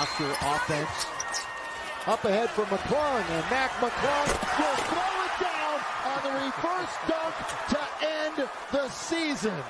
Offense. Up ahead for McClung, and Mac McClung will throw it down on the reverse dunk to end the season.